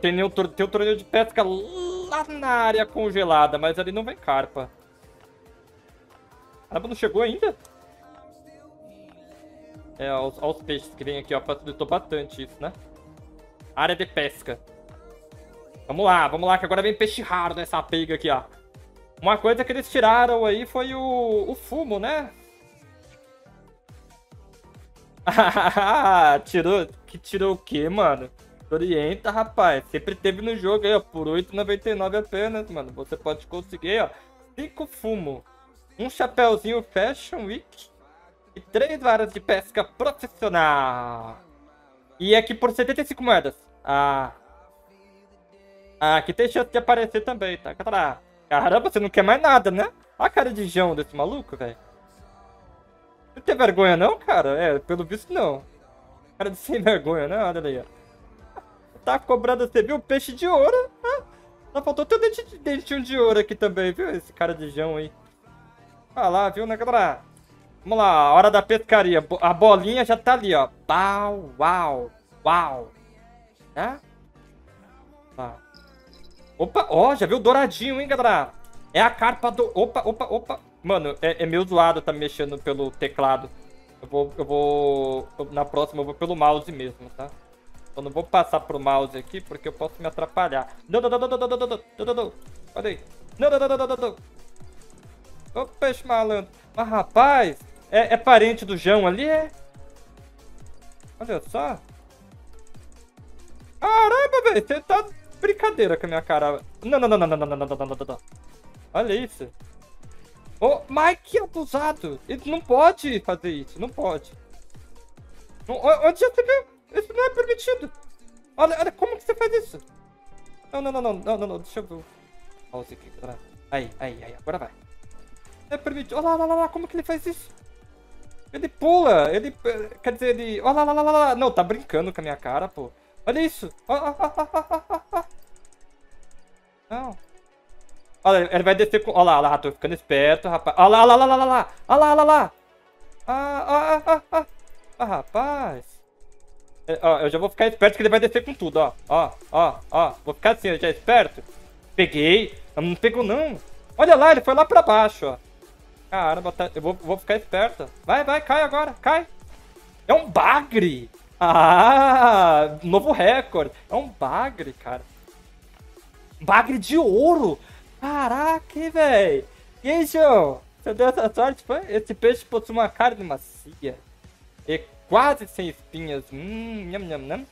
Tem nenhum. Tem um torneio de pesca lá na área congelada, mas ali não vem carpa. Caramba, não chegou ainda? É, os, peixes que vem aqui, ó. Facilitou bastante isso, né? Área de pesca. Vamos lá, vamos lá, que agora vem peixe raro nessa pega aqui, ó. Uma coisa que eles tiraram aí foi o, o fumo, né? tirou. Que tirou o quê, mano? Orienta, rapaz. Sempre teve no jogo aí, ó. Por 8,99 apenas, mano. Você pode conseguir, ó. 5 fumo. Um chapéuzinho Fashion Week. E 3 varas de pesca profissional. E aqui por 75 moedas. Ah. Ah, aqui tem chance de aparecer também, tá? Caramba, você não quer mais nada, né? Olha a cara de João desse maluco, velho. Não tem vergonha não, cara? É, pelo visto não. Cara de sem vergonha, né? Olha aí, ó. Tá cobrando, você viu? Peixe de ouro. Ah, só faltou ter um dentinho de ouro aqui também, viu? Esse cara de João aí. Olha lá, viu, né, galera? Vamos lá, hora da pescaria. A bolinha já tá ali, ó. Uau, uau, uau. Tá? Opa, ó, já viu douradinho, hein, galera? É a carpa do... Opa, opa, opa. Mano, é, é meio zoado tá mexendo pelo teclado. Eu vou, eu vou... Na próxima eu vou pelo mouse mesmo, tá? Eu não vou passar pro mouse aqui, porque eu posso me atrapalhar. Não, não, não, não, não, não, não, não, não, não. Olha. Não, não, não, não, não, não. Peixe malandro. Mas, rapaz, é, é parente do João ali, é? Olha só. Caramba, velho, você tá brincadeira com a minha cara. Não, não, não, não, não, não, não, não, não, não, não. Olha isso. Ô, oh, Mike, abusado. Ele não pode fazer isso, não pode. Onde já você viu? Isso não é permitido. Olha, olha, como que você faz isso? Não, não, não, não, não, não, não. deixa eu ver. Pause aqui, Aí, aí, aí, agora vai. Não é permitido. Olha lá, olha lá, lá, como que ele faz isso? Ele pula, ele, quer dizer, ele... Olha lá, lá, lá, lá, não, tá brincando com a minha cara, pô. Olha isso. Não. Olha, ele vai descer com... Olha lá, olha lá, tô ficando esperto, rapaz. Olha lá, olha lá, olha lá, olha lá. Olha lá, olha lá. Ah, ah, ah, ah, ah, rapaz. É, ó, eu já vou ficar esperto que ele vai descer com tudo, ó. Ó, ó, ó. Vou ficar assim, já esperto. Peguei. Não pegou, não. Olha lá, ele foi lá pra baixo, ó. Caramba, tá... eu vou, vou ficar esperto. Vai, vai, cai agora, cai. É um bagre. Ah, novo recorde. É um bagre, cara. Bagre de ouro. Caraca, velho. E aí, João? Você deu essa sorte? Foi? Esse peixe possui uma carne macia. E quase sem espinhas. Hum, nham, nham, nham.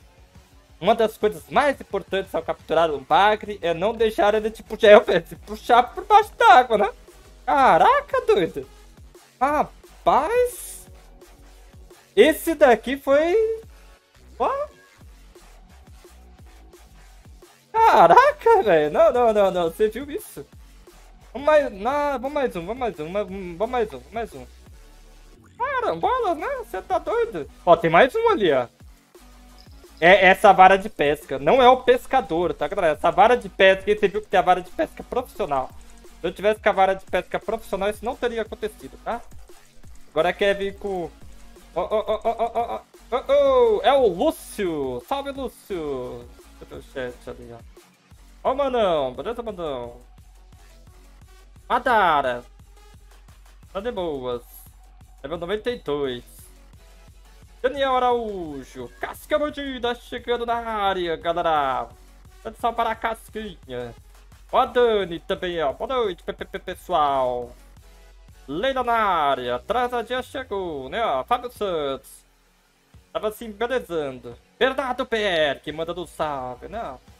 Uma das coisas mais importantes ao capturar um bagre é não deixar ele te puxar, te puxar por baixo d'água, né? Caraca, doido. Rapaz. Esse daqui foi Ó. Caraca, velho. Não, não, não, não. Você viu isso? Vamos mais, não, vamos mais um, vamos mais um, vamos mais um, vamos mais um. Carambola, né? Você tá doido? Ó, tem mais um ali, ó. É essa vara de pesca. Não é o pescador, tá, galera? Essa vara de pesca, você viu que tem a vara de pesca profissional. Se eu tivesse com a vara de pesca profissional, isso não teria acontecido, tá? Agora quer vir com... Ó, ó, ó. Oh, oh, é o Lúcio! Salve, Lúcio! Cadê o chat ali, ó? Ó, oh, Manão! Beleza, Manão? Madara! Tá de boas. Level 92. Daniel Araújo. Casca mordida chegando na área, galera. Atenção para a casquinha. Ó a Dani também, ó. Boa noite, pessoal. Leila na área. Atrasadinha chegou, né, ó. Fábio Santos. Tava se embelezando. Bernardo PR, que manda do salve, não. Ó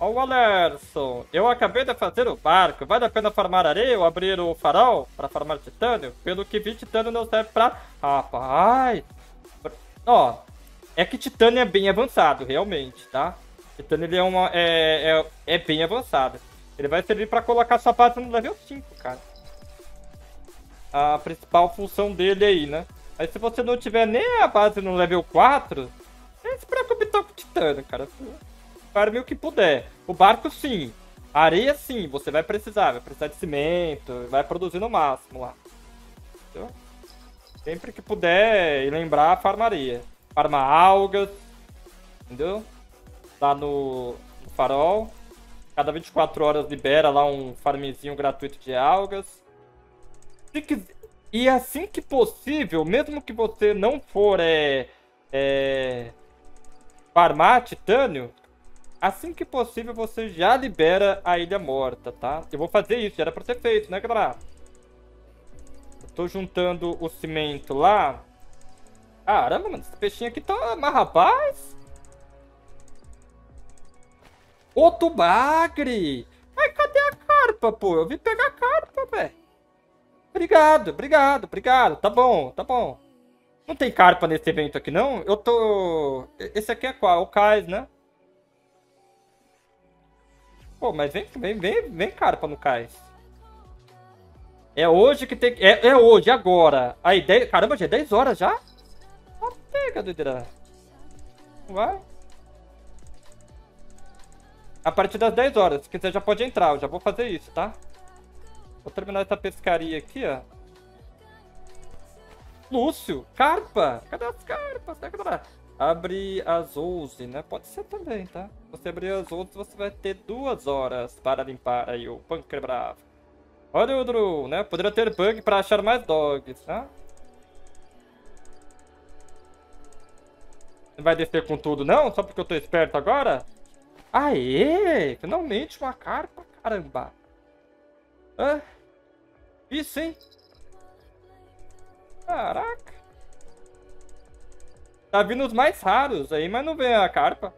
o Alerson, eu acabei de fazer o barco. Vale a pena farmar areia ou abrir o farol para farmar titânio? Pelo que vi, titânio não serve pra... Rapaz! Ó, é que titânio é bem avançado, realmente, tá? Titânio ele é, uma, é, é, é bem avançado. Ele vai servir pra colocar sua base no level 5, cara. A principal função dele aí, né? Aí se você não tiver nem a base no level 4, não se preocupe com o titânio, cara. Farme o que puder. O barco sim. A areia sim, você vai precisar. Vai precisar de cimento, vai produzir no máximo lá. Entendeu? Sempre que puder e lembrar, farma areia. Farma algas. Entendeu? lá no, no farol. Cada 24 horas libera lá um farmzinho gratuito de algas. E assim que possível, mesmo que você não for é, é, farmar titânio, assim que possível você já libera a ilha morta, tá? Eu vou fazer isso, já era pra ter feito, né, galera? Eu tô juntando o cimento lá. Caramba, mano, esse peixinho aqui tá... Mas, rapaz... Outro bagre! Mas cadê a carpa, pô? Eu vim pegar a carpa, velho. Obrigado, obrigado, obrigado. Tá bom, tá bom. Não tem carpa nesse evento aqui, não? Eu tô... Esse aqui é qual? O cais, né? Pô, mas vem, vem, vem, vem carpa no cais. É hoje que tem... É, é hoje, agora. Aí, 10... Caramba, já é 10 horas já? Ah, pega, doideira. Vai. A partir das 10 horas. Se quiser já pode entrar. Eu já vou fazer isso, tá? Vou terminar essa pescaria aqui, ó. Lúcio, carpa. Cadê as carpas? Cadê? Abre as 11, né? Pode ser também, tá? Você abrir as 11, você vai ter duas horas para limpar aí o bunker bravo. Olha o Drew, né? Poderia ter bug para achar mais dogs, tá? Não vai descer com tudo, não? Só porque eu tô esperto agora? Aê! Finalmente uma carpa, caramba! Hã? Isso, hein? Caraca! Tá vindo os mais raros aí, mas não vem a carpa.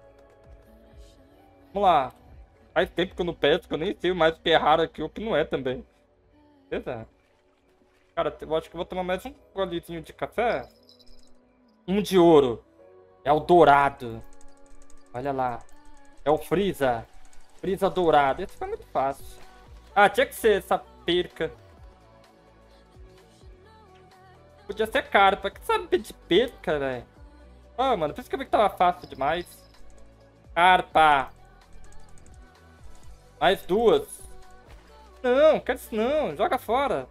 Vamos lá. Faz tempo que eu não pesco, eu nem sei mais o que é raro aqui, o que não é também. Beleza. Cara, eu acho que vou tomar mais um golezinho de café. Um de ouro. É o dourado. Olha lá. É o Freeza. Freeza dourado. Esse foi muito fácil. Ah, tinha que ser essa perca. Podia ser carpa. Que sabe de perca, velho? Ah, oh, mano, por isso que eu vi que tava fácil demais. Carpa. Mais duas. Não, quer isso não. Joga fora.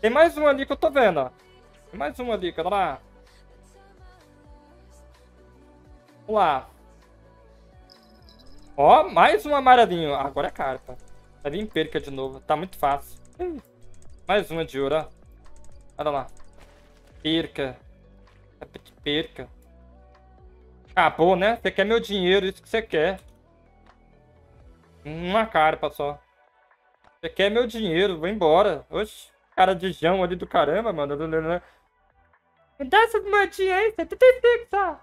Tem mais um ali que eu tô vendo, ó. Tem mais um ali, cadê lá? Vamos lá. Ó, mais um amarelinho. Agora é carpa. Vai vir perca de novo. Tá muito fácil. Mais uma de ouro, ó. Olha lá. Perca. Perca. Acabou, né? Você quer meu dinheiro, isso que você quer. Uma carpa só. Você quer meu dinheiro, vou embora. Oxi, cara de jão ali do caramba, mano. Me dá essas moedinhas aí, 76, ó.